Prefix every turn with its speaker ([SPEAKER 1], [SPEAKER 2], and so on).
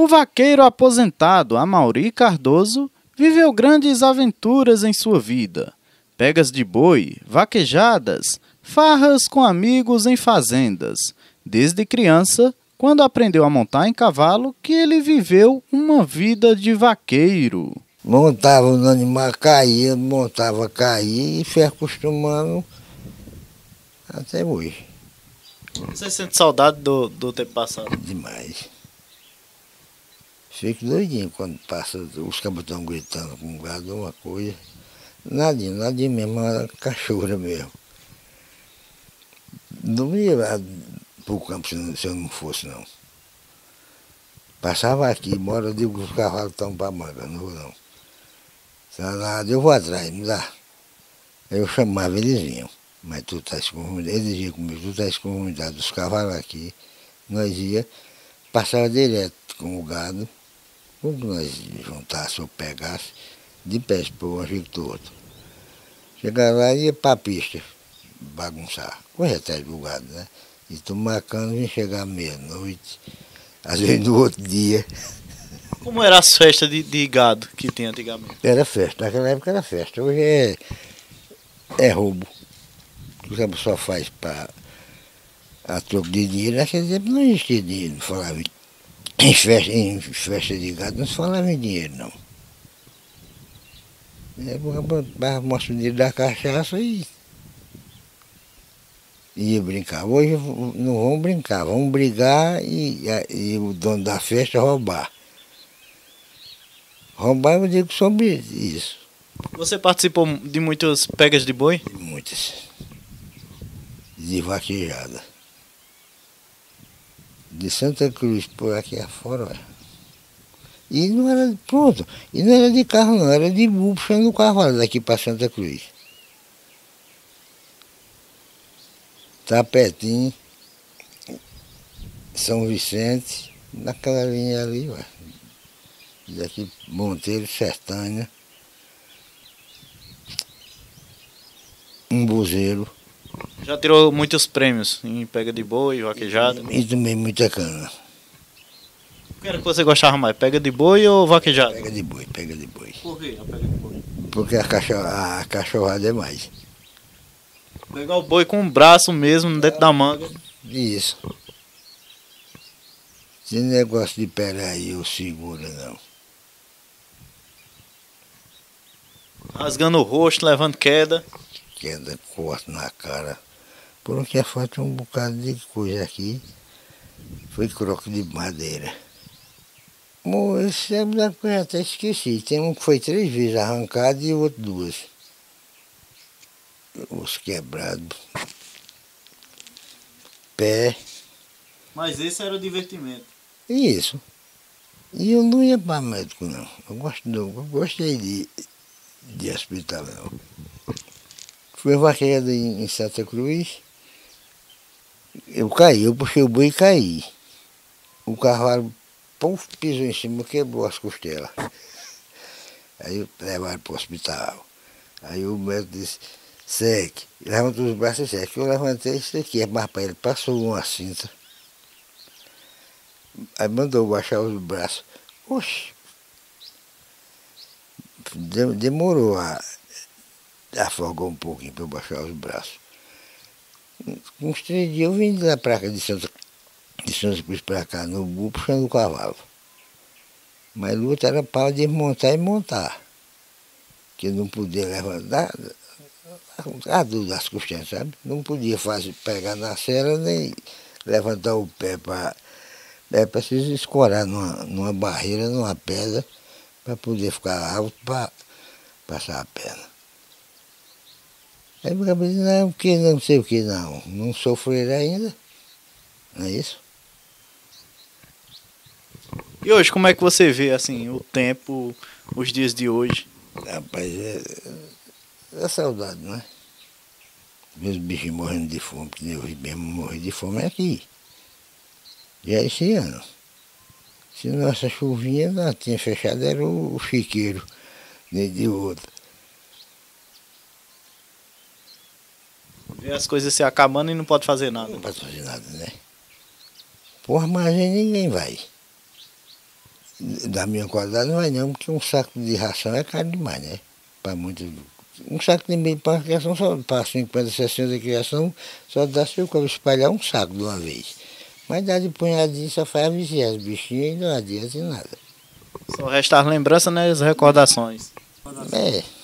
[SPEAKER 1] O vaqueiro aposentado Amauri Cardoso viveu grandes aventuras em sua vida. Pegas de boi, vaquejadas, farras com amigos em fazendas. Desde criança, quando aprendeu a montar em cavalo, que ele viveu uma vida de vaqueiro.
[SPEAKER 2] Montava no animal, caía, montava, caía e foi acostumando até hoje.
[SPEAKER 1] Você sente saudade do, do tempo passado?
[SPEAKER 2] Demais. Fico doidinho quando passa, os cabos estão gritando com um gado, uma coisa. Nadinho, nadinho mesmo, uma cachorra mesmo. Não ia lá pro campo se, não, se eu não fosse, não. Passava aqui, mora, eu digo que os cavalos estão para manga, não vou não. Se nada, eu vou atrás, me dá. Eu chamava, eles vinham. Mas tu tá escondido, eles iam comigo, tu tá escondido, os cavalos aqui, nós ia, passava direto com o gado, quando nós juntasse ou pegasse, de pé para o amigo todo. Chegava lá e ia para a pista, bagunçar, correr atrás do gado, né? E tomar cano e chegar meia-noite, às vezes no outro dia.
[SPEAKER 1] Como eram as festas de, de, gado que tinha antigamente?
[SPEAKER 2] Era festa, naquela época era festa. Hoje é, é roubo. O que só faz para a troco de dinheiro. Naquele tempo não existia dinheiro, não falava em festa, em festa de gado não se falava em dinheiro, não. É, mostra o dinheiro da cachaça e ia brincar. Hoje não vão brincar, vão brigar e, e o dono da festa roubar. Roubar eu digo sobre isso.
[SPEAKER 1] Você participou de muitas pegas de boi?
[SPEAKER 2] Muitas. De vaquejada de Santa Cruz por aqui afora. E não era, pronto, e não era de carro não, era de burro puxando o cavalo daqui para Santa Cruz. Tapetim, São Vicente, naquela linha ali, ué. Daqui Monteiro, Sertânia, um buzeiro.
[SPEAKER 1] Já tirou muitos prêmios em pega de boi, vaquejada?
[SPEAKER 2] E também muita cana.
[SPEAKER 1] O que era que você gostava mais, pega de boi ou vaquejada?
[SPEAKER 2] Pega de boi, pega de boi.
[SPEAKER 1] Por que a pega de boi?
[SPEAKER 2] Porque a, cachorra, a cachorrada é mais.
[SPEAKER 1] Pegar o boi com o braço mesmo, dentro da manga.
[SPEAKER 2] Isso. Esse negócio de pegar aí, eu seguro não.
[SPEAKER 1] Rasgando o rosto, levando queda.
[SPEAKER 2] Queda, corte na cara. Por que falta um bocado de coisa aqui. Foi croque de madeira. Bom, esse é da coisa até esqueci. Tem um que foi três vezes arrancado e o outro duas. Os quebrados. Pé.
[SPEAKER 1] Mas esse era o divertimento.
[SPEAKER 2] Isso. E eu não ia para médico, não. Eu, gosto, não, eu gostei de, de hospital, não. Fui vaqueado em, em Santa Cruz. Eu caí, eu puxei o boi e caí. O cavalo puf, pisou em cima, quebrou as costelas. Aí levaram para o hospital. Aí o médico disse, seque, levantou os braços e seque. Eu levantei isso aqui, é mais para ele, passou uma cinta. Aí mandou baixar os braços. Oxe! Demorou a afogar um pouquinho para eu baixar os braços uns três dias eu vim da praça de Santa, de Santa Cruz para cá, no burro, puxando o cavalo. Mas luta era para desmontar e montar. Que não podia levantar a dúvida das costelas, sabe? Não podia fazer, pegar na cela nem levantar o pé para. É preciso escorar numa, numa barreira, numa pedra, para poder ficar alto para passar a perna. Aí o cabelo disse, não, que não sei o que não, não sofrer ainda. Não é isso?
[SPEAKER 1] E hoje, como é que você vê assim o tempo, os dias de hoje?
[SPEAKER 2] Rapaz, é, é saudade, não é? Meus bichos morrendo de fome, que eu mesmo morri de fome aqui. Já é esse ano. Se nossa chuvinha não tinha fechado, era o, o chiqueiro de, de outro.
[SPEAKER 1] Vê as coisas se acabando e não pode fazer nada.
[SPEAKER 2] Não pode fazer nada, né? Porra, mas aí ninguém vai. da minha qualidade não vai não, porque um saco de ração é caro demais, né? Para muitos. Um saco de milho para criação, só para 50, 60 de criação, só dá se eu espalhar um saco de uma vez. Mas dá de punhadinho, só faz vigiar as bichinhas e não adianta nada.
[SPEAKER 1] Só resta as lembranças, né? As recordações.
[SPEAKER 2] É.